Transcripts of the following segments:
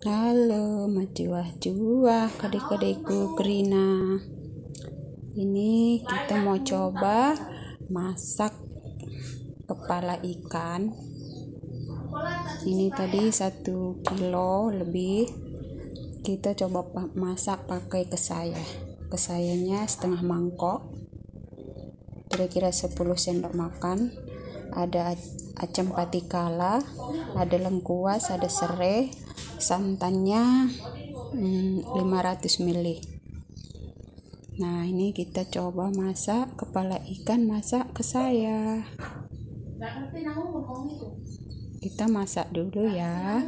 Halo, majuah-juah kadek-kadekku Krina. Ini kita mau coba masak kepala ikan. Ini tadi satu kilo lebih. Kita coba masak pakai kesaya. Kesayanya setengah mangkok. Kira-kira 10 sendok makan. Ada acem patikala, ada lengkuas, ada serai, santannya hmm, 500 ml nah ini kita coba masak kepala ikan masak ke saya. Kita masak dulu ya.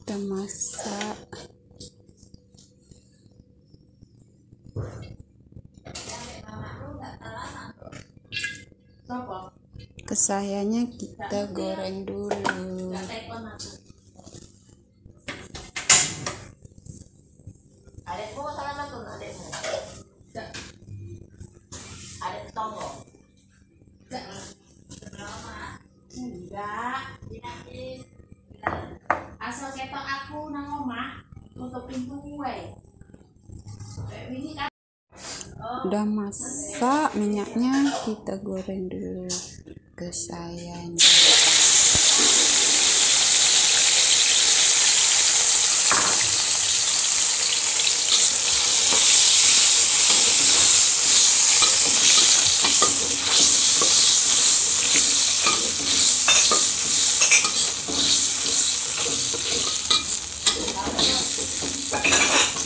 Kita masak kesayanya kita goreng dulu. Adekmu salah satu adekmu adek tonggo. Enggak asal ketok aku nang omah tutup pintu gue ini kan? Udah masak minyaknya kita goreng dulu kesayanya udah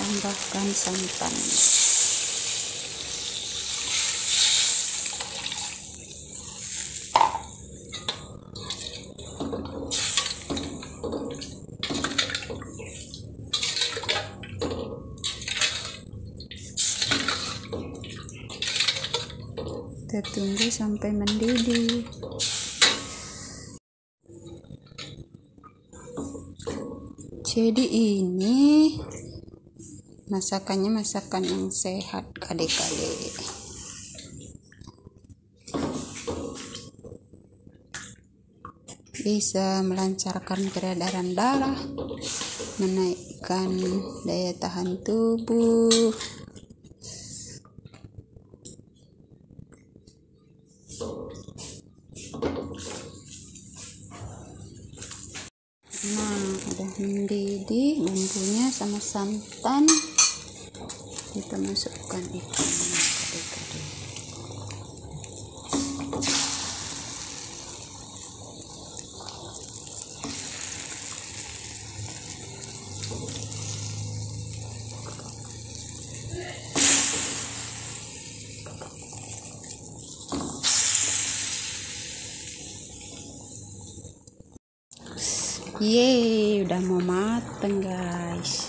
tambahkan santan. Kita tunggu sampai mendidih. Jadi ini masakannya masakan yang sehat kadek-kadek. Bisa melancarkan peredaran darah menaikkan daya tahan tubuh. Nah udah mendidih bumbunya sama santan kita masukkan ikannya kadek-kadek Yeay, udah mau mateng guys.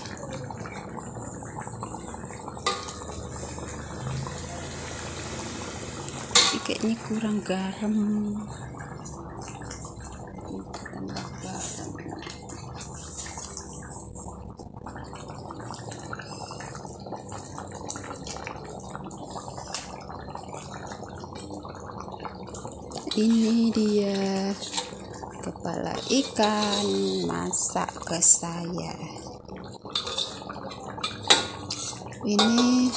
Tapi kayaknya kurang garam. Ini dia kepala ikan masak ke saya ini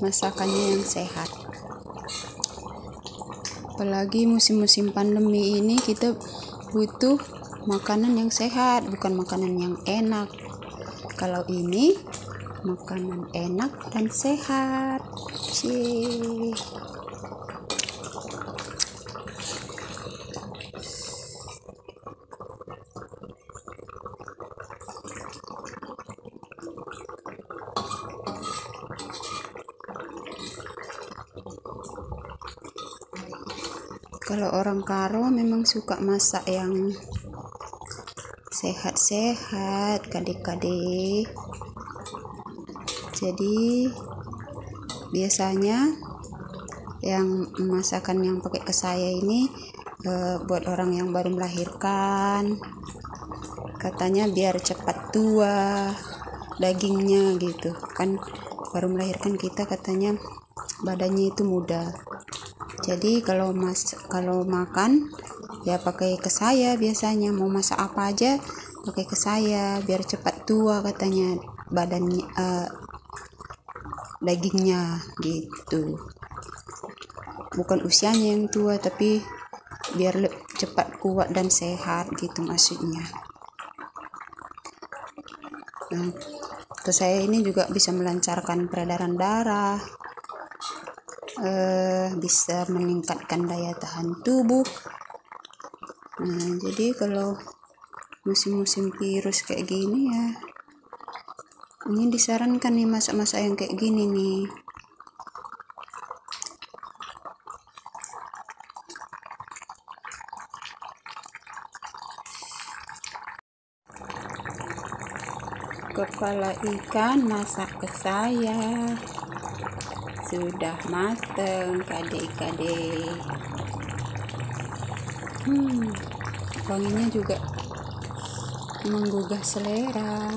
masakannya yang sehat apalagi musim-musim pandemi ini kita butuh makanan yang sehat bukan makanan yang enak kalau ini makanan enak dan sehat Cie. Kalau orang Karo memang suka masak yang sehat-sehat kadek-kadek. Jadi biasanya yang masakan yang pakai ke saya ini uh, buat orang yang baru melahirkan katanya biar cepat tua dagingnya gitu. Kan baru melahirkan kita katanya badannya itu muda jadi kalau mas kalau makan ya pakai ke saya biasanya. Mau masak apa aja pakai ke saya biar cepat tua katanya badannya uh, dagingnya gitu. Bukan usianya yang tua tapi biar cepat kuat dan sehat gitu maksudnya. Nah, ke saya ini juga bisa melancarkan peredaran darah, eh, bisa meningkatkan daya tahan tubuh. Nah, jadi kalau musim-musim virus kayak gini ya, ini disarankan nih masa-masa yang kayak gini nih. kepala ikan masak ke saya sudah mateng kade-kade hmm wanginya juga menggugah selera